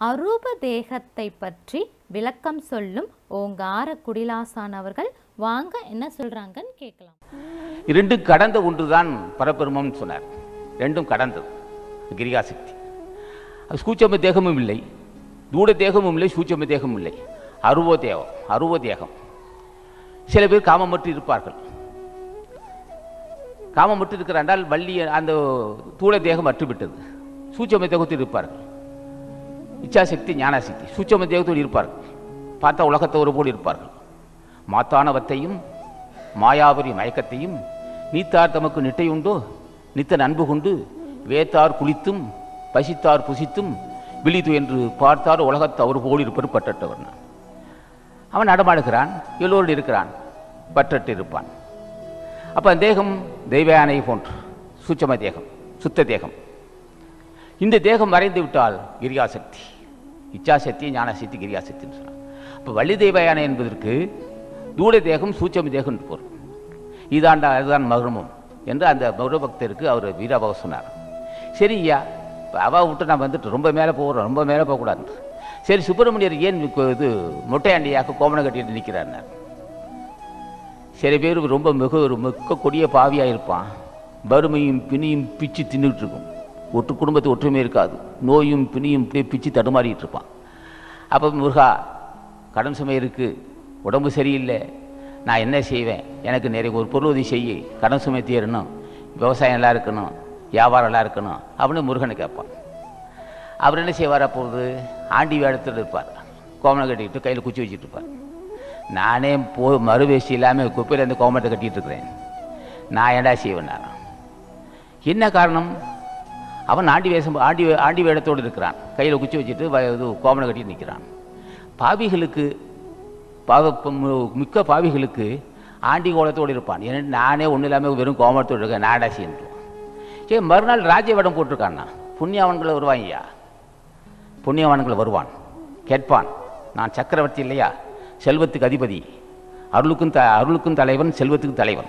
அரூப தேகத்தை பற்றி விளக்கம் சொல்லும் ஓங்கார குடிலாசான் அவர்கள். வாங்க என்ன சொல்றாங்கன்னு கேட்கலாம். இரண்டும் கடந்த ஒன்றுதான் பரபெருமம் சொன்னார். ரெண்டும் கடந்தது. கிரியாசக்தி. அது தேகமும் இல்லை. தூட தேகமும் இல்லை சூச்சம தேகமும் இல்லை. அருவ தேகம் அருவ தேகம். சில பேர் காமமற்று இருப்பார்கள். காமமற்று இருக்கிறாண்டால் வள்ளி அந்த தூட தேகம் அற்றுவிட்டது. சூச்சம தேகத்தில் இருப்பார்கள். இச்சாசக்தி ஞானசக்தி. சூட்சம தேகத்தோடு இருப்பார்கள். பார்த்தா உலகத்தை ஒரு போல் இருப்பார்கள். மாத்தானவத்தையும் மாயாவரி மயக்கத்தையும் நீத்தார் தமக்கு நிட்டையுண்டோ நித்த நண்பு கொண்டு வேத்தார் குளித்தும் பசித்தார் புசித்தும் விழிது என்று பார்த்தார் உலகத்து அவர் போல் இருப்பது பற்றட்டவர் நான். அவன் நடமாடுகிறான் எல்லோரும் இருக்கிறான் பற்றட்டு இருப்பான். அப்போ தேகம் தெய்வயானை போன்று சூட்சம தேகம் சுத்த தேகம். இந்த தேகம் மறைந்து விட்டால் கிரியாசக்தி இச்சாசக்தி ஞானசக்தி கிரியாசக்தின்னு சொன்னாங்க. அப்போ வள்ளி தெய்வயானை என்பதற்கு தூட தேகம் சூச்சமி தேகம் என்று பொருள். இதாண்டா அதுதான் மகர்மம் என்று அந்த மகுரபக்தருக்கு அவர் வீராபாக சொன்னார். சரி ஐயா இப்போ அவ விட்டு நான் வந்துட்டு ரொம்ப மேலே போகிறோம் ரொம்ப மேலே போகக்கூடாது சரி சுப்பிரமணியர் ஏன் இது மொட்டையாண்டியாக கோமணம் கட்டிட்டு நிற்கிறார் சில பேர் ரொம்ப மிக ஒரு மிக்க கொடிய பாவியாக இருப்பான். வறுமையும் பிணியும் பிச்சு தின்னுட்டு இருக்கும். ஒட்டு குடும்பத்து ஒற்றுமை இருக்காது. நோயும் பிணியும் பிச்சு தடுமாறிட்டு இருப்பான். அப்போ முருகா கடன் சுமை இருக்குது உடம்பு சரியில்லை நான் என்ன செய்வேன்? எனக்கு நிறைய ஒரு பொருள் உதவி செய்ய கடன் சுமை தீரணும் விவசாயம் எல்லாம் இருக்கணும் வியாபாரம் எல்லாம் இருக்கணும் அப்படின்னு முருகனை கேட்பான். அவர் என்ன செய்வார் அப்போது ஆண்டி வேடத்தில் இருப்பார். கோமனை கட்டிக்கிட்டு கையில் குச்சி வச்சுட்டு இருப்பார். நானே போ மறுவேசி இல்லாமல் குப்பையில் இந்த கோமணத்தை கட்டிகிட்டு இருக்கிறேன். நான் என்னடா செய்வேன்? நான். என்ன காரணம்? அவன் ஆண்டி வேஷம் ஆண்டி ஆண்டி வேடத்தோடு இருக்கிறான். கையில் குச்சி வச்சுட்டு இது கோமணம் கட்டி நிற்கிறான் பாவிகளுக்கு பாவ மு- மிக்க பாவிகளுக்கு ஆண்டி கோலத்தோடு இருப்பான். ஏன்னா நானே ஒன்றும் இல்லாமல் வெறும் கோமலத்தோடு இருக்கேன் நாடாசி என்று. சரி மறுநாள் ராஜ்ய வேடம் போட்டிருக்கான்னா? புண்ணியவான்களை வருவாங்கய்யா? புண்ணியவான்கள் வருவான். கேட்பான். நான் சக்கரவர்த்தி இல்லையா? செல்வத்துக்கு அதிபதி. அருளுக்கும் த அருளுக்கும் தலைவன் செல்வத்துக்கு தலைவன்.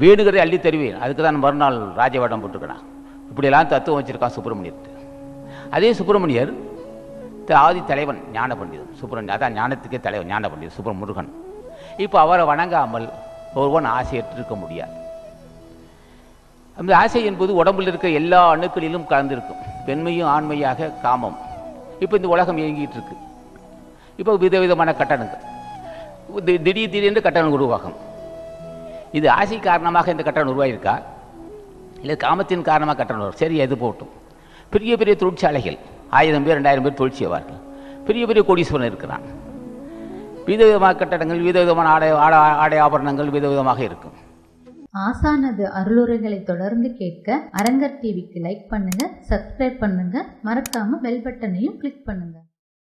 வேணுகிறதை அள்ளி தருவேன். அதுக்கு தான் மறுநாள் ராஜவேடம் போட்டுக்கிறான் இப்படியெல்லாம் தத்துவம் வச்சுருக்கான் சுப்பிரமணியர் அதே சுப்பிரமணியர் த- ஆதி தலைவன் ஞான பண்டிதன். சுப்பிரமணியன் அதான் ஞானத்துக்கே தலைவன் ஞான பண்டிதன் சுப்பிர முருகன் இப்போ அவரை வணங்காமல் ஒருவன் ஆசையற்றிருக்க முடியாது. அந்த ஆசை என்பது உடம்பில் இருக்க எல்லா அணுக்களிலும் கலந்திருக்கும். பெண்மையும் ஆண்மையாக காமம். இப்போ இந்த உலகம் இயங்கிட்டு இருக்கு. இப்போ விதவிதமான கட்டணங்கள். தி- திடீர் திடீர்னு கட்டணம் உருவாகும். இது ஆசை காரணமாக இந்த கட்டணம் உருவாகியிருக்கா இல்லை காமத்தின் காரணமாக கட்டணம். சரி எது போட்டும். பெரிய பெரிய தொழிற்சாலைகள் ஆயிரம் பேர் ரெண்டாயிரம் பேர் தொழில் செய்வார்கள் பெரிய பெரிய கோடீஸ்வரன் இருக்கிறான். விதவிதமான கட்டடங்கள் விதவிதமான ஆடை ஆடை ஆடை ஆபரணங்கள் விதவிதமாக இருக்கும். ஆசானது அருளுரைகளை தொடர்ந்து கேட்க அரங்கர் டிவிக்கு லைக் பண்ணுங்க சப்ஸ்கிரைப் பண்ணுங்க. மறக்காம பெல் பட்டனையும் கிளிக் பண்ணுங்க.